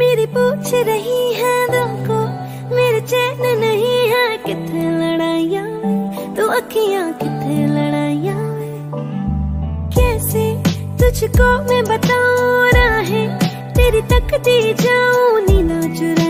मेरी पूछ रही है को मेरे चैन नहीं है। कितने लड़ाइया तो अखियाँ कितने लड़ाइया कैसे तुझको मैं बताऊँ है, तेरी तकती जाऊँ नींदा चुराइया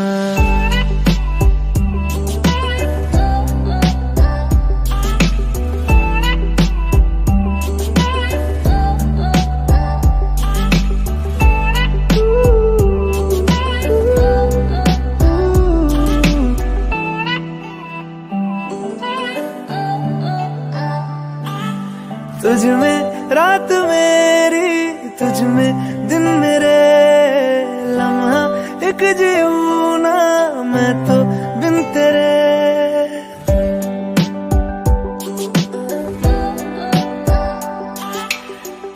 तुझ में, रात मेरी, तुझ में, दिन मेरे लम्हा। एक जीऊ ना मैं तो बिन तेरे।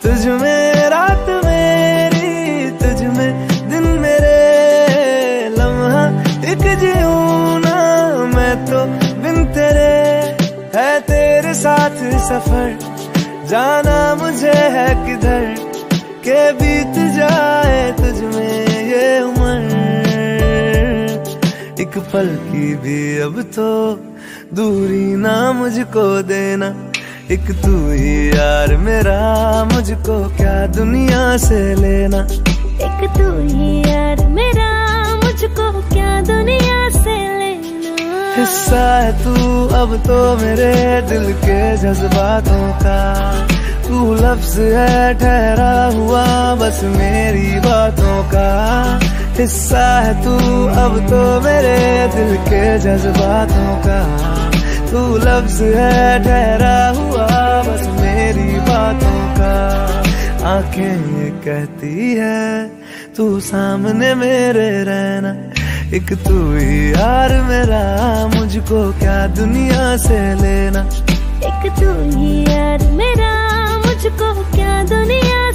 तुझ में, रात मेरी, तुझ में, दिन मेरे लम्हा। एक जीऊ ना मैं तो बिन तेरे। है तेरे साथ सफ़र जाना मुझे है किधर, के बीत जाए तुझ में ये उम्र। एक पल की भी अब तो दूरी ना मुझको देना। एक तू ही यार मेरा, मुझको क्या दुनिया से लेना? एक तू ही यार मेरा, मुझको क्या दुनिया हिस्सा है तू, अब तो मेरे दिल के जज्बातों का। तू लफ्ज है, ठहरा हुआ, बस मेरी बातों का। हिस्सा है तू, अब तो मेरे दिल के जज्बातों का। तू लफ्ज है, ठहरा हुआ, बस मेरी बातों का। आँखें ये कहती है, तू सामने मेरे रहना। एक तू यार मेरा, मुझको क्या दुनिया से लेना? एक तू यार मेरा, मुझको क्या दुनिया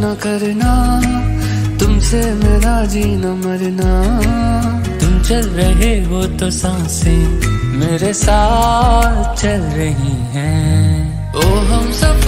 ना करना तुमसे मेरा जी न मरना। तुम चल रहे हो तो साँसें मेरे साथ चल रही हैं। ओ हम सब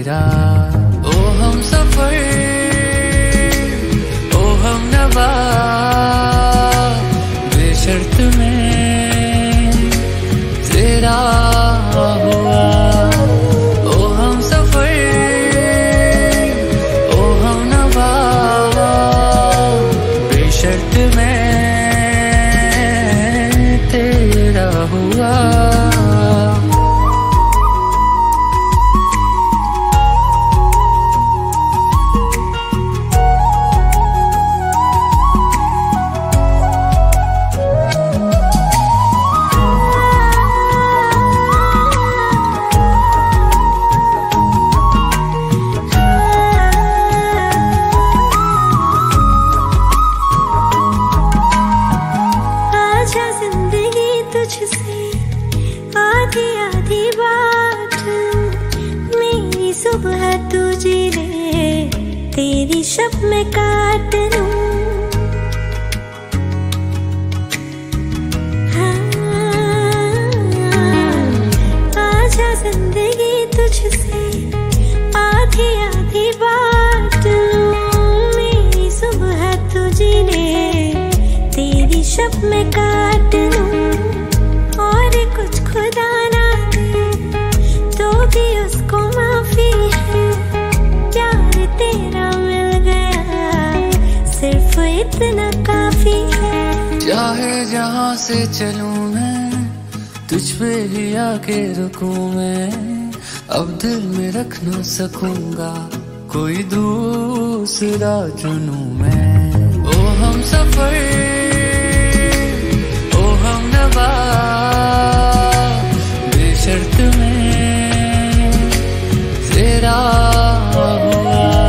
तेरा। ओ हम सफ़र ओ हम नवा। बेशर्त में तेरा चलूँ मैं, तुझ पे ही आके रुकूं मैं। अब दिल में रख न सकूँगा, कोई दूसरा चुनू मैं। ओ, हम सफ़र, ओ, हम नवा, बेशर्त में, तेरा हुआ।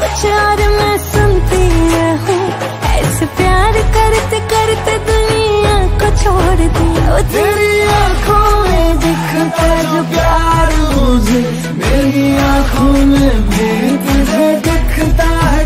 कुछ और मैं सुनती हूँ ऐसे प्यार करते करते दुनिया को छोड़ दिया। तेरी आँखों में दिखता जो प्यार मुझे। मेरी आँखों में भी तुझे दिखता है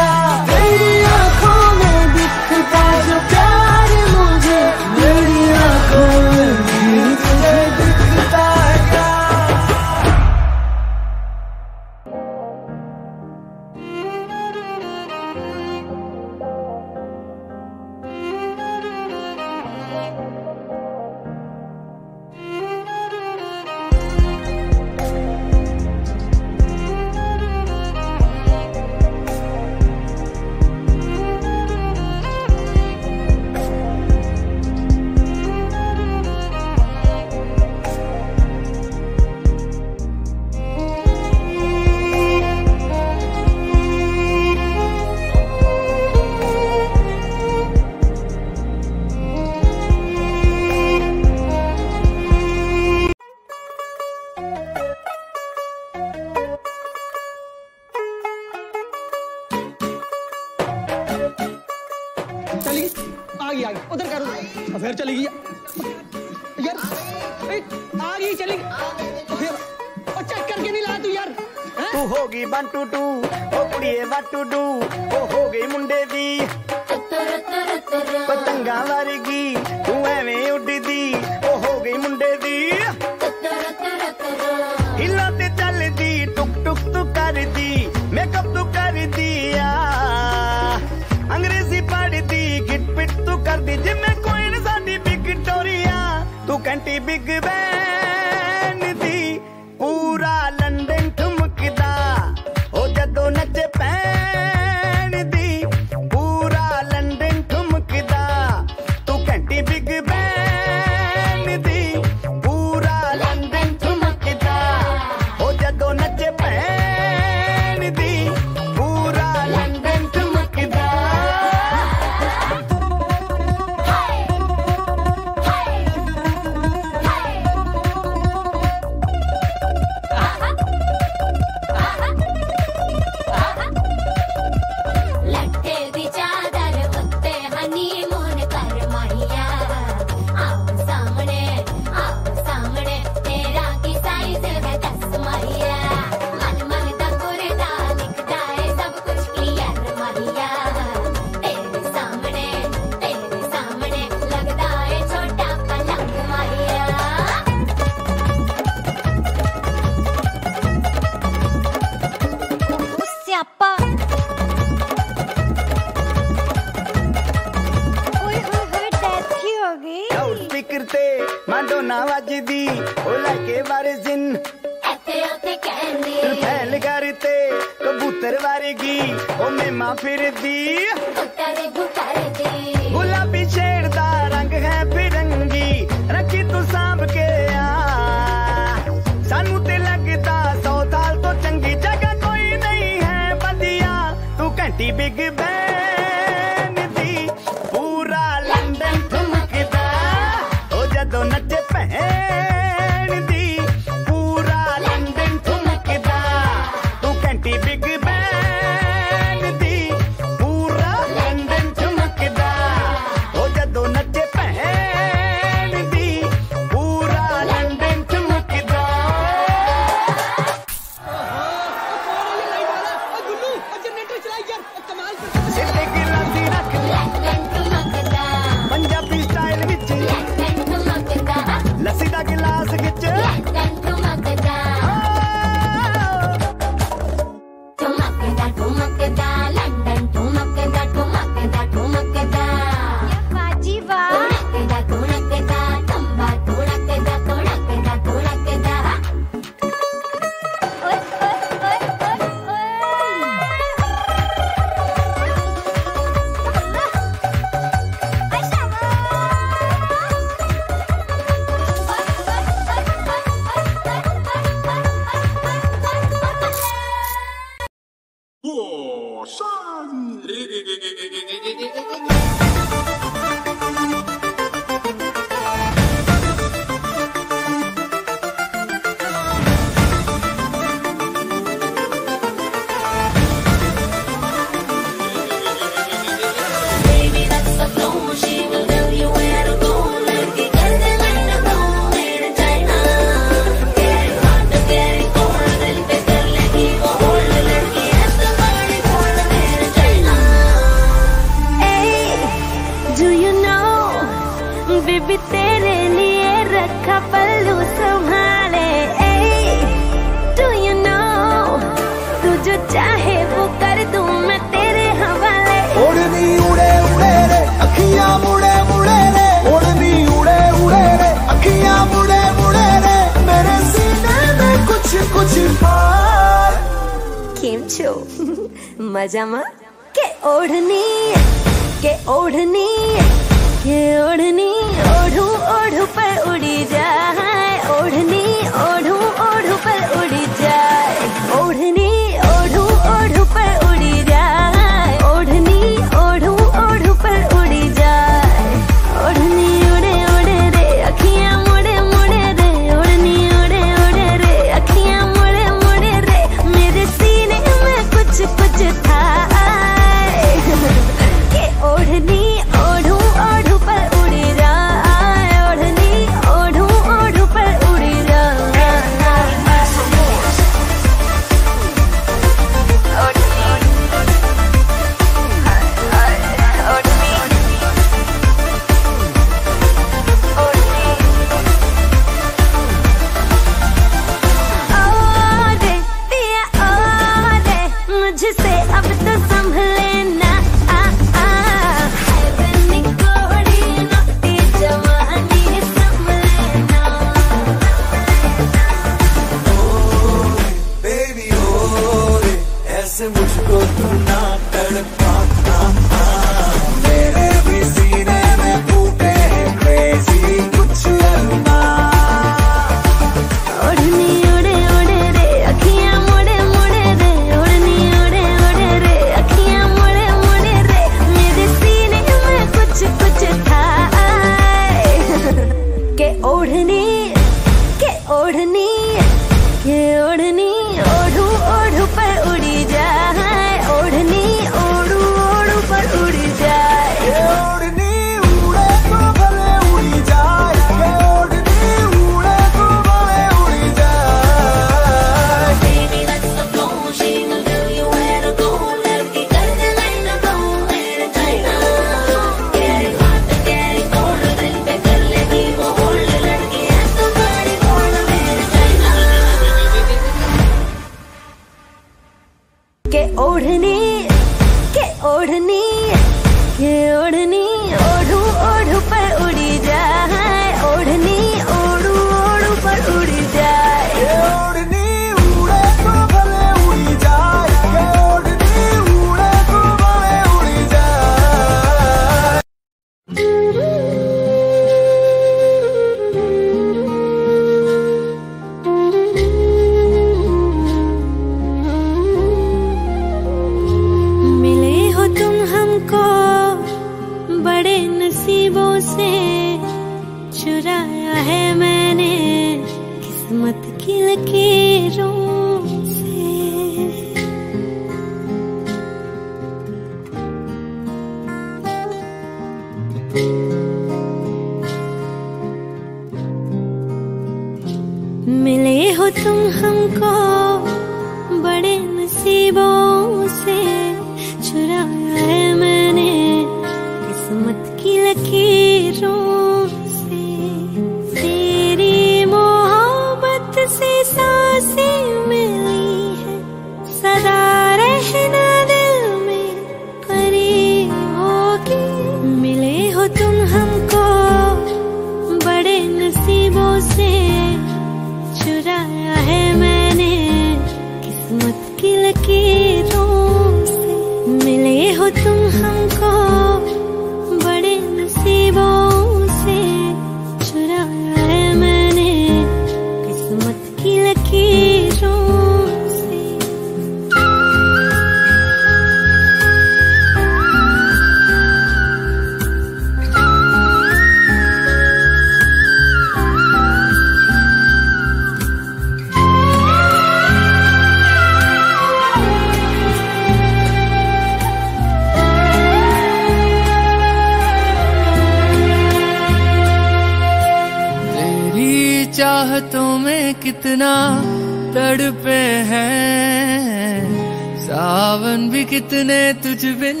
कितने तुझ बिन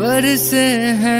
बरसे हैं।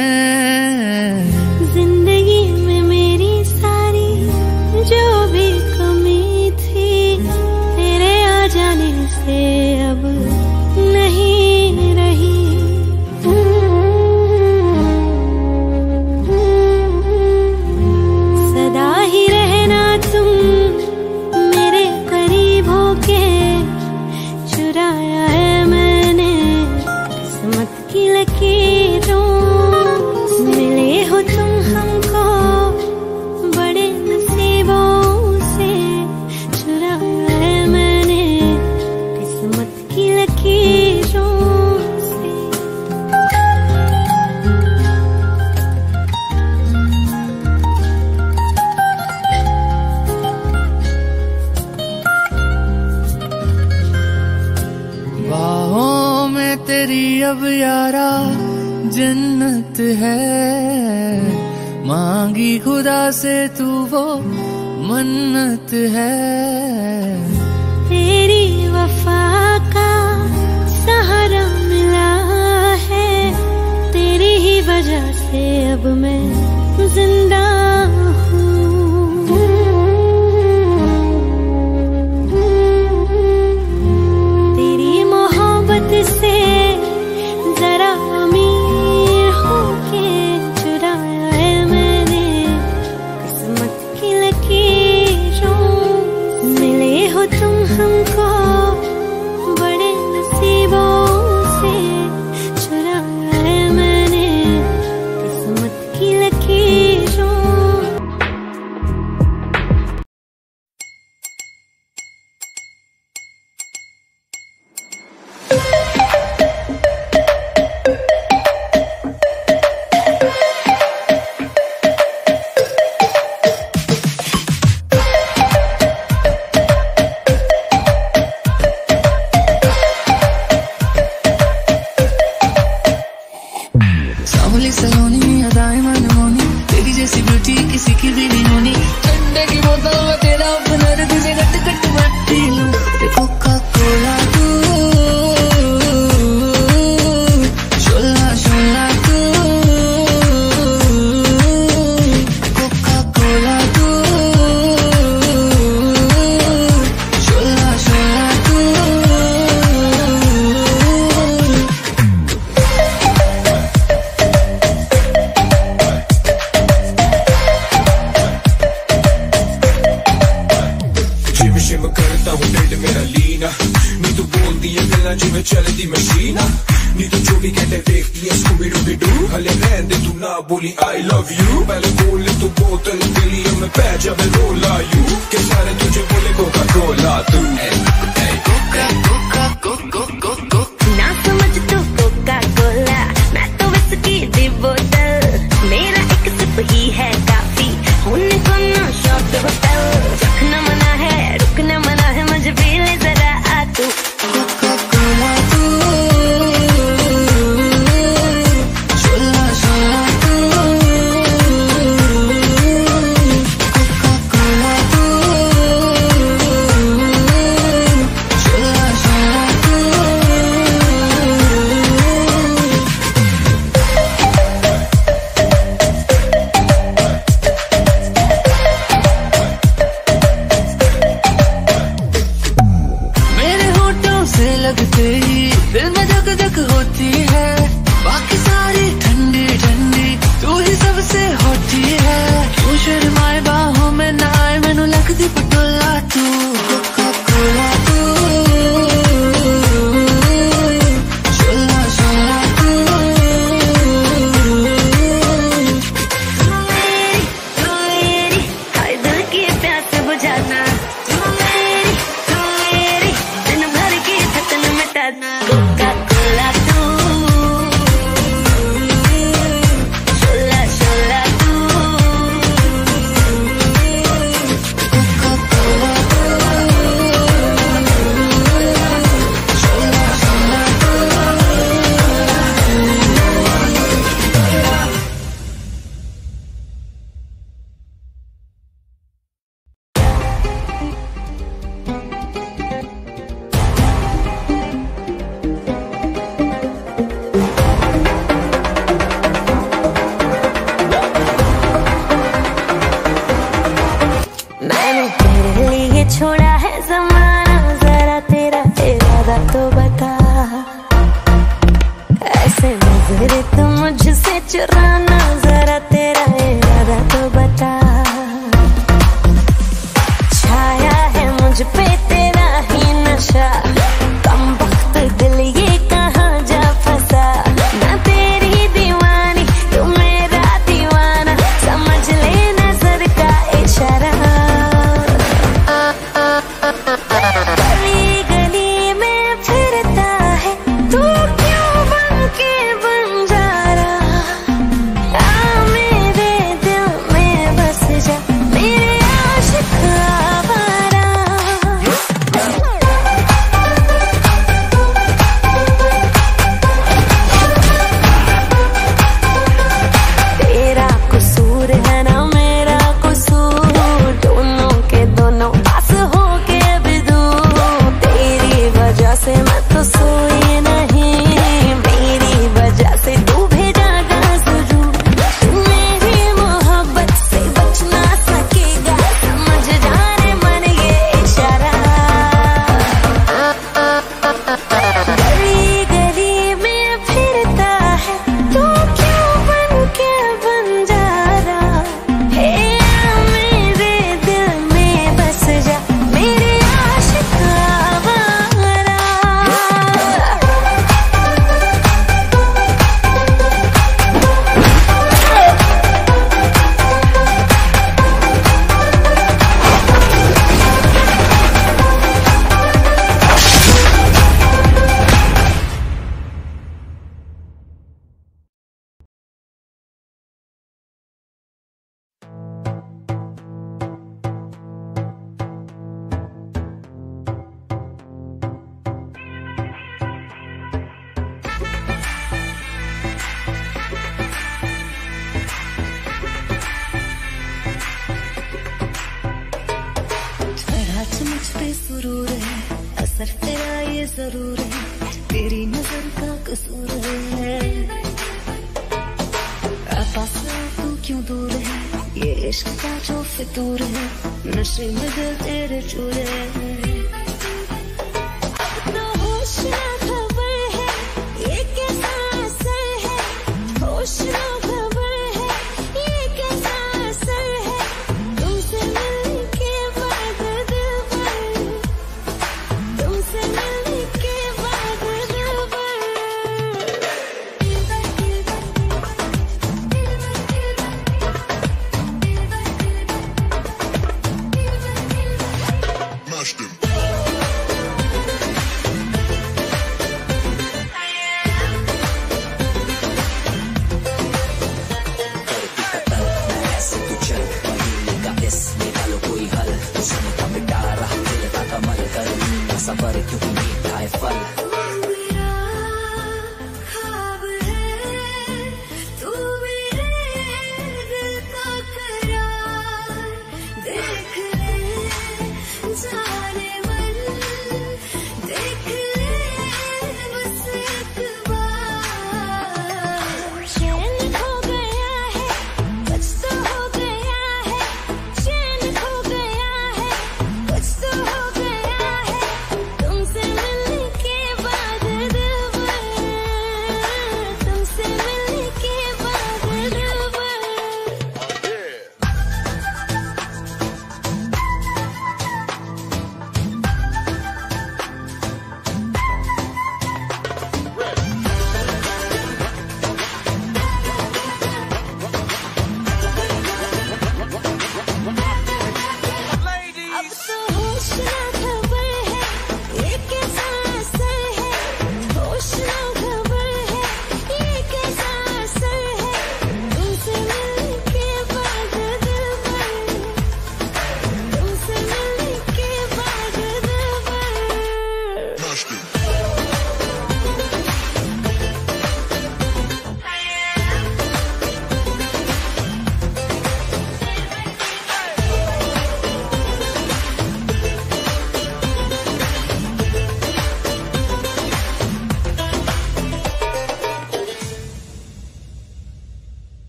love.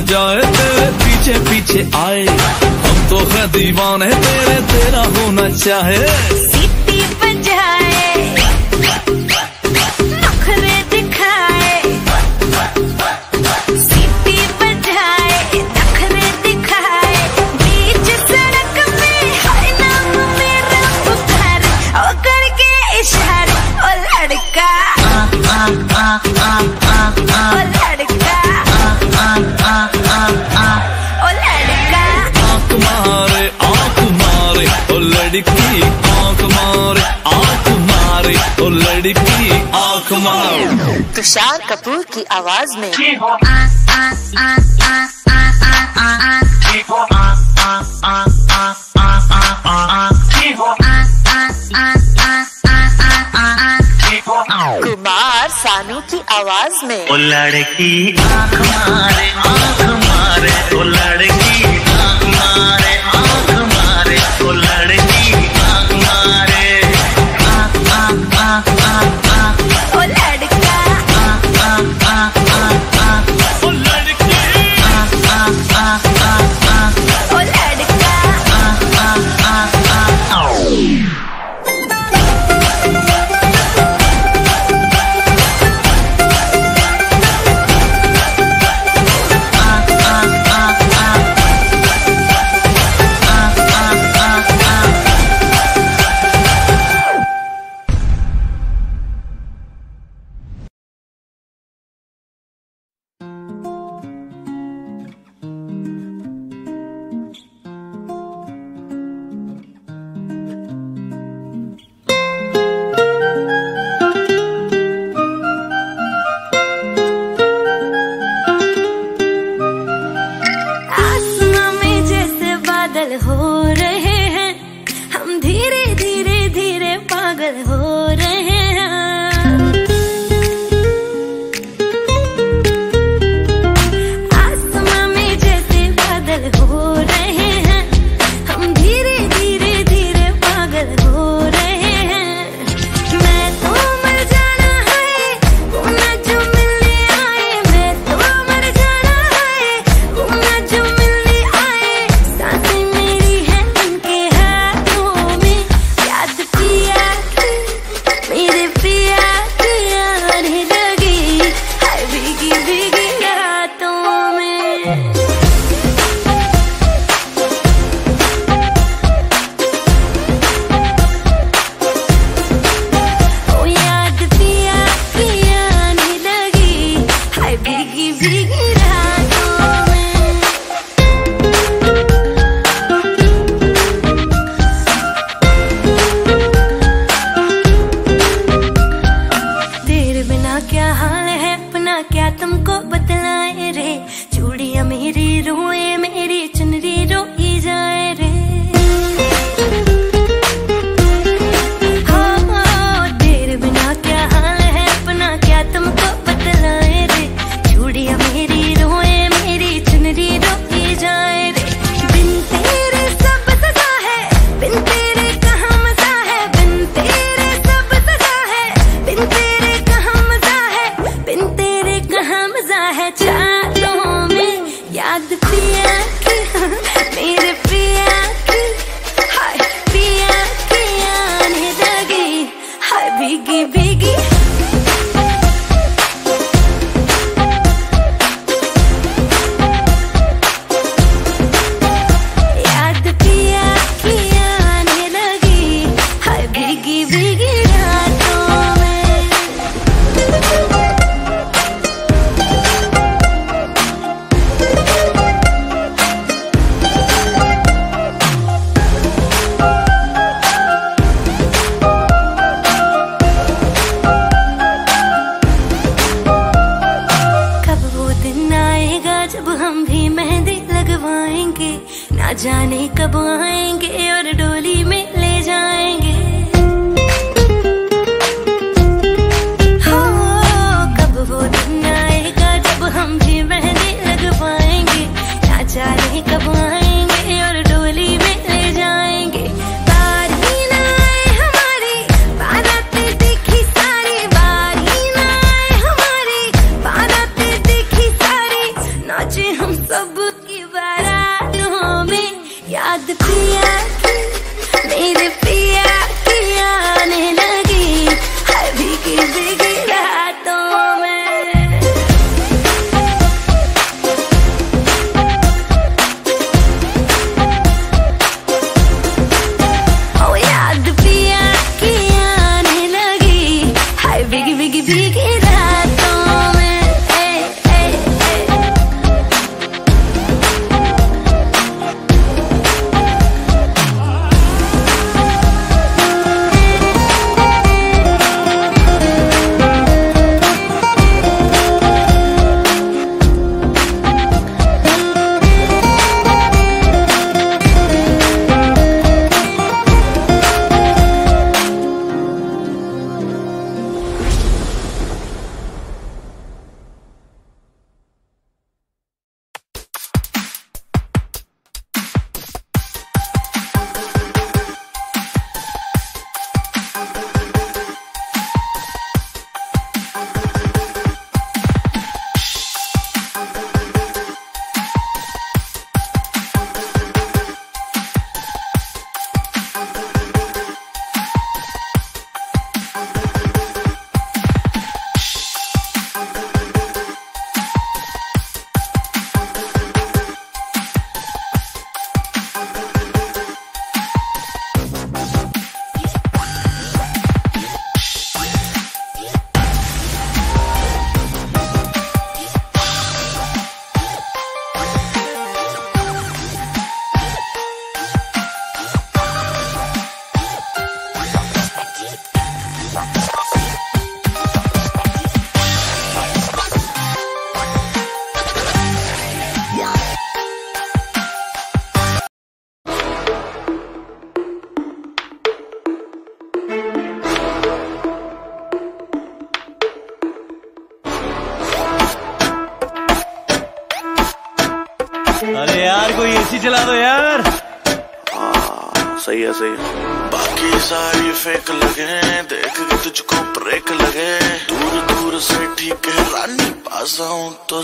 जाए तेरे पीछे पीछे आए। हम तो है दीवाने तेरे तेरा होना चाहे। लड़की आँख मार। तुषार कपूर की आवाज़ में कुमार सानू की आवाज़ में लड़की आँख मारे आँख मारे लड़की।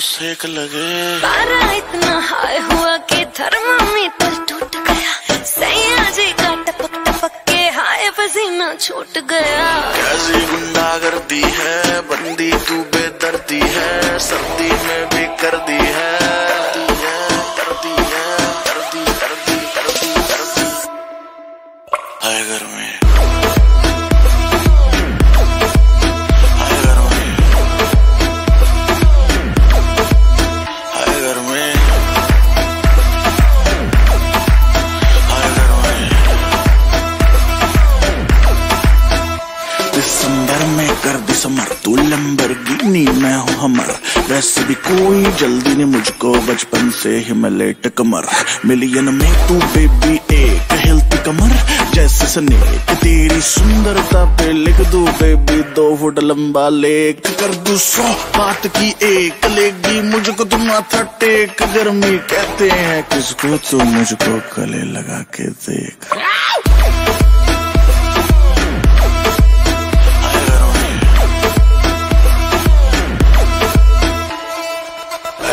आऊँ तो सेक लगे से ही मैं कमर। मिलियन में तू बेबी एक हिलती कमर। जैसे स्नेक तेरी सुंदरता पे लिख दू बेबी दो फुट लंबा लेख कर दू सौ बात की एक, लेगी मुझको तुम माथा टेक। गर्मी कहते हैं, किसको तो मुझको गले लगा के देख?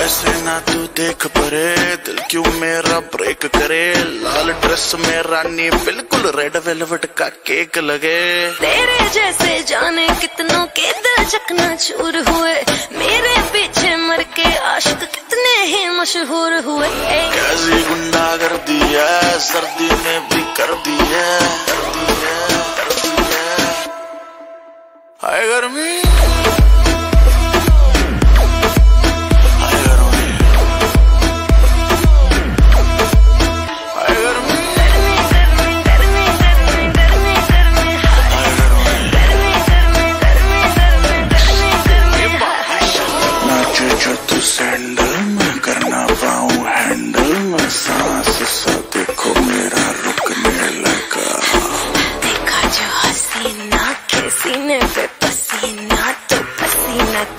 ऐसे ना तू देख परे। दिल क्यों मेरा ब्रेक करे? लाल ड्रेस में रानी बिल्कुल रेड वेलवेट का केक लगे। तेरे जैसे जाने कितनों के दिल चकना चूर हुए। मेरे पीछे मर के आशिक कितने ही मशहूर हुए। कैसी गुंडागर्दी है? सर्दी में भी कर दी है। कर कर दी है। हाय गर्मी। देखो मेरा रुकने लगा। देखा जो हसीना के सीने पे पसीना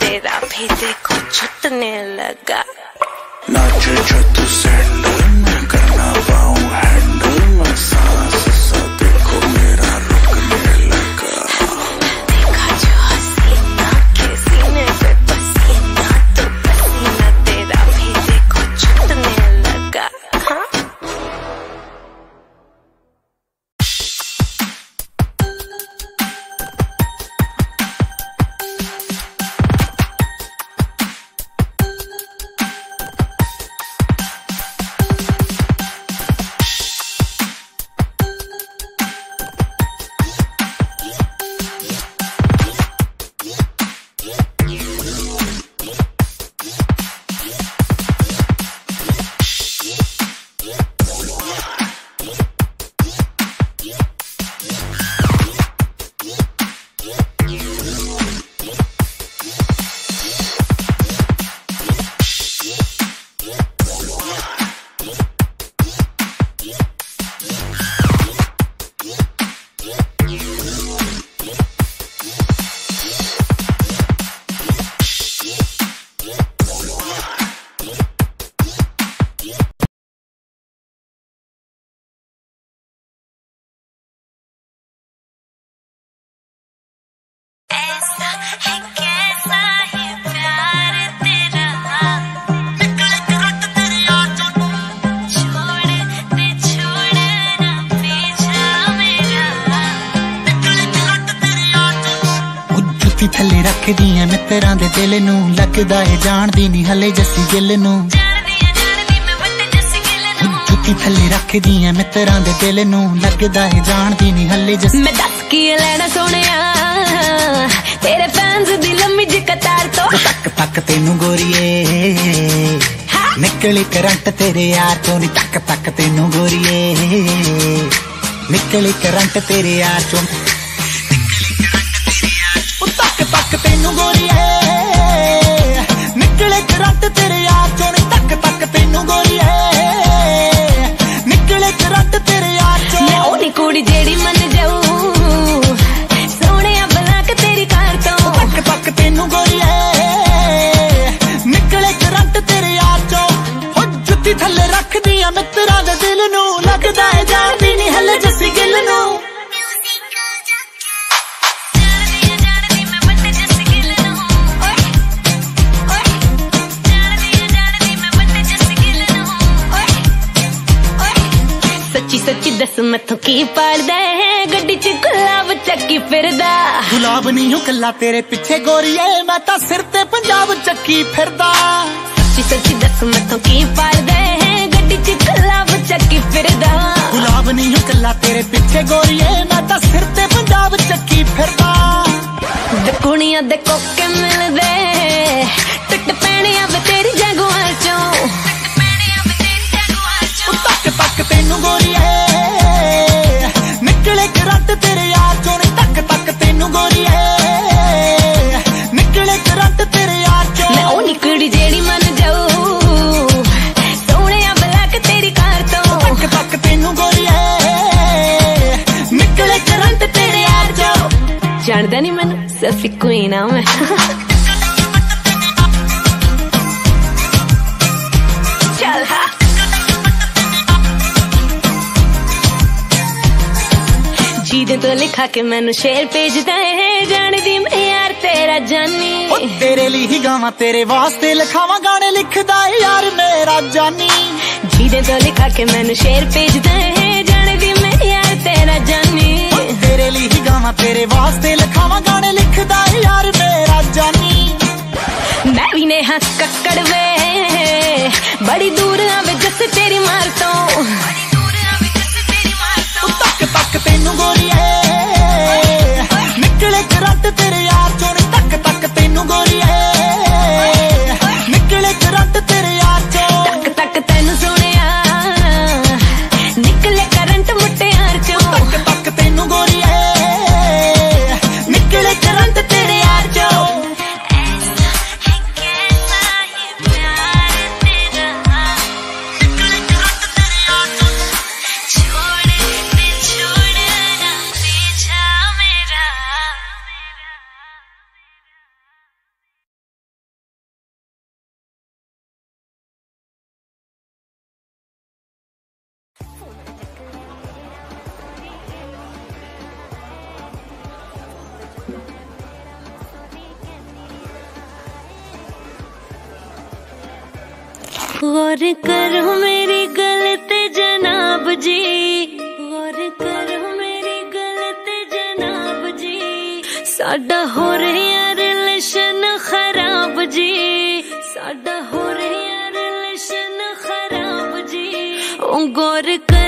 तेरा भी देखो छुटने लगा। नाचे जो सैंडल ਥੱਲੇ ਰੱਖਦੀਆਂ ਮਿੱਤਰਾਂ ਦੇ ਦਿਲ ਨੂੰ। ਲੱਗਦਾ ਏ ਜਾਣਦੀ ਨਹੀਂ ਹਲੇ ਜੱਸੀ ਗਿੱਲ ਨੂੰ। ਜੁੱਤੀ ਥੱਲੇ ਰੱਖਦੀਆਂ ਮਿੱਤਰਾਂ ਦੇ ਦਿਲ ਨੂੰ। ਲੱਗਦਾ ਏ ਜਾਣਦੀ ਨਹੀਂ ਹਲੇ ਜੱਸੀ ਮੈਂ ਦੱਸ ਕੀ ਲੈਣਾ ਸੋਹਣਿਆ? ਤੇਰੇ ਫੈਨਸ ਦੀ ਲੰਮੀ ਜਿਹੀ ਕਤਾਰ ਤੋਂ। ਤੱਕ ਤੱਕ ਤੈਨੂੰ ਗੋਰੀਏ। ਨਿਕਲੀ ਕਰੰਟ ਤੇਰੇ ਯਾਰ ਤੋਂ ਨੀ। ਤੱਕ ਤੱਕ ਤੈਨੂੰ ਗੋਰੀਏ। ਨਿਕਲੀ ਕਰੰਟ ਤੇਰੇ ਯਾਰ ਚੋਂ। ਵਾਂਗੂ ਗੋਰੀਏ ਨਿਕਲੇ ਕਰੰਟ ਤੇਰੇ ਯਾਰ ਚ ਮੈਂ ਉਹਦੀ ਕੁੜੀ ਜਿਹੜੀ ਮੰਨ ਜਾਊ ਸੋਹਣਿਆ ਬਲਾਕ ਤੇਰੀ ਕਾਰ ਤੋਂ ਪੱਕ ਪੱਕ ਤੈਨੂੰ ਗੋਰੀਏ ਨਿਕਲੇ ਕਰੰਟ ਤੇਰੇ ਯਾਰ ਚੋਂ ਹੋ ਥੱਲੇ ਰੱਖਦੀ ਆ ਮਿੱਤਰਾਂ ਦੇ ਦਿਲ ਨੂੰ ਲੱਗਦਾ ਏ ਜਾਂਦੀ ਨਹੀਂ ਹਲੇ ਜੱਸੀ ਸੱਚੀ ਦੱਸ ਮੈਥੋਂ ਕੀ ਪਾੜਦਾ ਹੈ? ਗੱਡੀ 'ਚ ਗੁਲਾਬ ਚੱਕੀ ਫਿਰਦਾ। ਗੁਲਾਬ ਨਹੀਂ ਹੂੰ ਕੱਲਾ ਤੇਰੇ ਪਿੱਛੇ ਗੋਰੀਏ ਮੈਂ ਤਾਂ ਸਿਰ ਤੇ ਪੰਜਾਬ ਚੱਕੀ ਫਿਰਦਾ। ਸੱਚੀ ਸੱਚੀ ਦੱਸ ਮੈਥੋਂ ਕੀ ਪਾੜਦਾ ਹੈ? ਗੱਡੀ 'ਚ ਗੁਲਾਬ ਚੱਕੀ ਫਿਰਦਾ। ਗੁਲਾਬ ਨਹੀਂ ਹੂੰ ਕੱਲਾ ਤੇਰੇ ਪਿੱਛੇ ਗੋਰੀਏ ਮੈਂ ਤਾਂ ਸਿਰ ਤੇ ਪੰਜਾਬ ਚੱਕੀ ਫਿਰਦਾ। ਦੇ ਕੁੜੀਆਂ ਦੇ ਕੋਕੇ ਮਿਲਦੇ ਟੁੱਟ ਪੈਣੀਆਂ ਵੇ ਤੇਰੀ ਜਗਵਾਂ ਚੋਂ। ਤੱਕ ਤੈਨੂੰ ਗੋਰੀਏ ਨਿਕਲੇ ਕਰੰਟ ਤੇਰੇ ਯਾਰ ਚੋਂ ਨੀ ਤੱਕ ਤੱਕ ਤੈਨੂੰ ਗੋਰੀਏ ਨਿਕਲੇ ਕਰੰਟ ਤੇਰੇ ਯਾਰ ਚੋਂ। ਮੈਂ ਉਹ ਨਿਕੜੀ ਜਿਹੜੀ ਮੰਨ ਜਾਊ। ਸੋਹਣਿਆ ਬਲਕ ਤੇਰੀ ਕਾਰ ਤੋਂ। ਤੱਕ ਤੱਕ ਤੈਨੂੰ ਗੋਰੀਏ ਨਿਕਲੇ ਕਰੰਟ ਤੇਰੇ ਯਾਰ ਚੋਂ। ਜਾਣਦਾ ਨਹੀਂ ਮੈਨੂੰ ਸਫੀ ਕੁਈਨ ਆ ਮੈਂ। ਤੋਂ ਲਿਖਾ ਕੇ ਮੈਨੂੰ ਸ਼ੇਰ ਭੇਜਦਾ ਹੈ ਜਾਣਦੀ ਮੈਂ ਯਾਰ ਤੇਰਾ ਜਾਨੀ। ਉਹ ਤੇਰੇ ਲਈ ਹੀ ਗਾਵਾਂ ਤੇਰੇ ਵਾਸਤੇ ਲਿਖਾਵਾਂ ਗਾਣੇ ਲਿਖਦਾ ਯਾਰ ਮੇਰਾ ਜਾਨੀ। ਜਿਹਦੇ ਤੋਂ ਲਿਖਾ ਕੇ ਮੈਨੂੰ ਸ਼ੇਰ ਭੇਜਦਾ ਹੈ ਜਾਣਦੀ ਮੈਂ ਯਾਰ ਤੇਰਾ ਜਾਨੀ। ਤੇਰੇ ਲਈ ਹੀ ਗਾਵਾਂ ਤੇਰੇ ਵਾਸਤੇ ਲਿਖਾਵਾਂ ਗਾਣੇ ਲਿਖਦਾ ਯਾਰ ਮੇਰਾ ਜਾਨੀ। ਮੈਂ ਵੀ ਨੇ ਹੱਸ ਕੱਕੜ ਵੇ। ਬੜੀ ਦੂਰ ਆਵੇ ਜੱਸ ਤੇਰੀ ਮਾਰ ਤੋਂ। ਤੱਕ ਤੱਕ ਤੈਨੂੰ ਗੋਰੀਏ ਨਿਕਲੇ ਕਰੰਟ ਤੇਰੇ ਯਾਰ ਚੋਂ ਨੀ ਤੱਕ ਤੱਕ ਤੈਨੂੰ ਗੋਰੀਏ जी। गौर करो मेरी गलत जनाब जी। साडा हो रहा रिलेशन खराब जी। साडा हो रहा रिलेशन खराब जी। गौर कर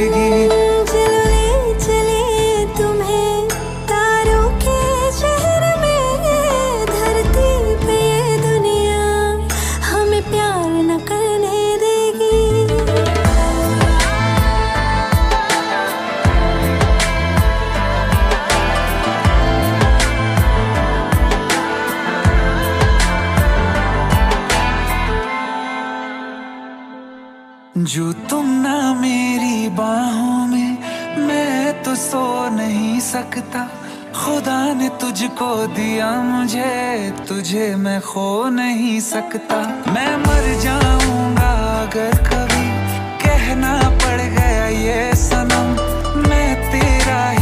ने तुझको दिया मुझे, तुझे मैं खो नहीं सकता। मैं मर जाऊँगा अगर कभी, कहना पड़ गया ये सनम, मैं तेरा ही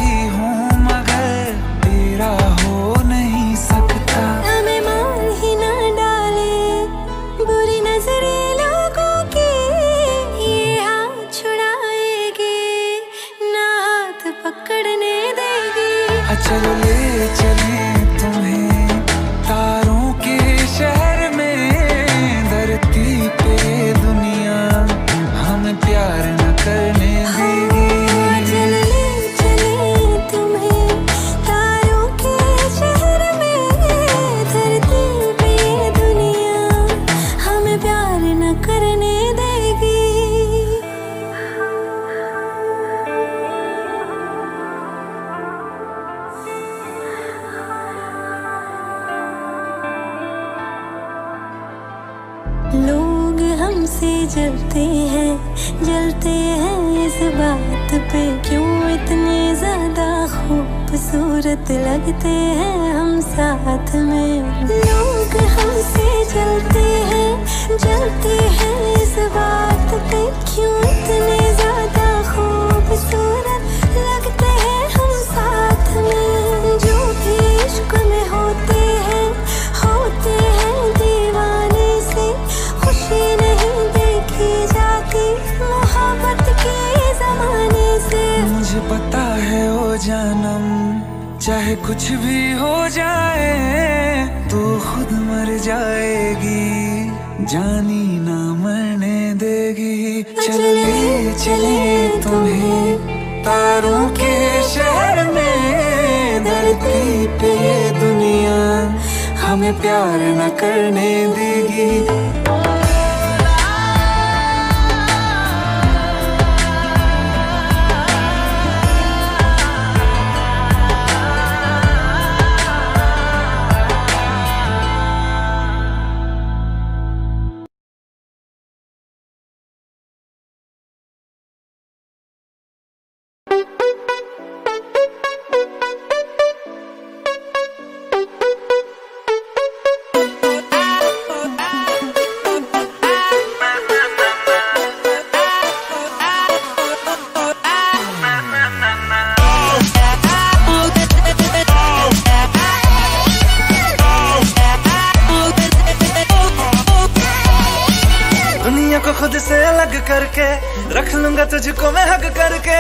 अलग करके रख लूँगा तुझको मैं हक करके।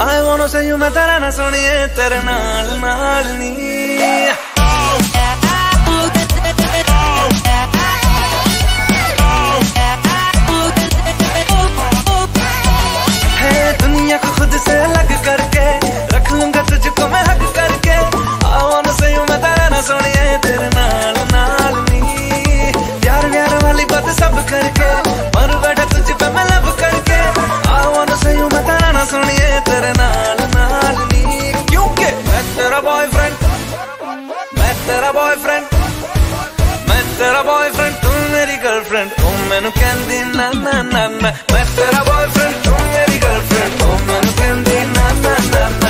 आई वांट से मैं तेरा ना सुनिए, तेरे नाल नाल नी। दुनिया को खुद से अलग करके, रख लूँगा तुझको मैं हक करके। आई वांट से यू मैं तेरा ना सुनिए, तेरे नाल नाल नी। प्यार प्यार वाली बात सब करके गर्लफ्रेंड तू मैनू कहंदी ना ना ना ना मैं तेरा बॉयफ्रेंड तू मेरी गर्लफ्रेंड तू मैनू कहंदी ना ना ना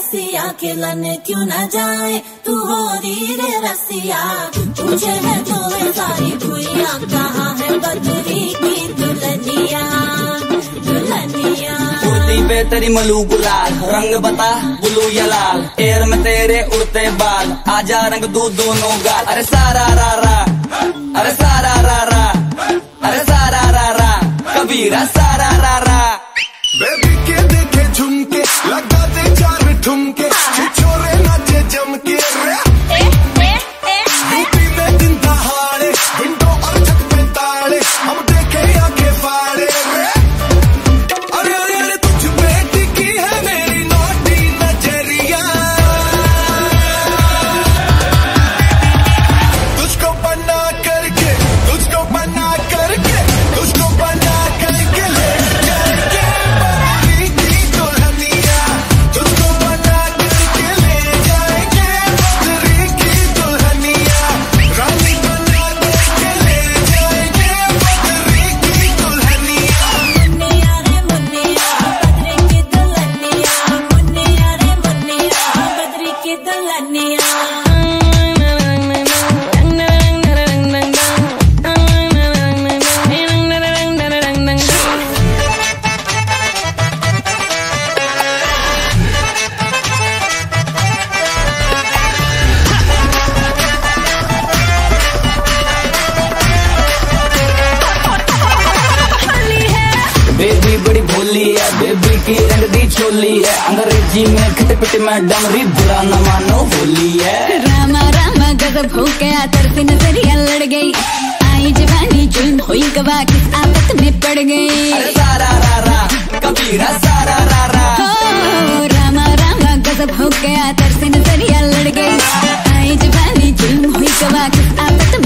रसिया खेलन क्यों न जाए? तू हो री रे रसिया पूछे है तो सारी भूया कहाँ है बदरी की दुल्हनिया? तेरी मलू गुलाल रंग बता, ब्लू या लाल। एयर में तेरे उड़ते बाल, आजा रंग दू दोनों गाल। अरे सारा रा रा, अरे सारा रा रा, अरे सारा रा रा, कबीरा सारा ठुमके छोरे नाचे जम अंग्रेज़ी में खिट पिट में डमरी बुरा न मानो होली है। रामा रामा गजब हो गया तरफ़ नज़रिया लड़ गई। आई जवानी जुल्म हुई गवा किस आफत में पड़ गई। सारा रा रा कबीरा सारा रा रा। रामा रामा गजब हो गया तरफ़ नज़रिया लड़ गई। आई जवानी जुल्म हुई गवा किस आफत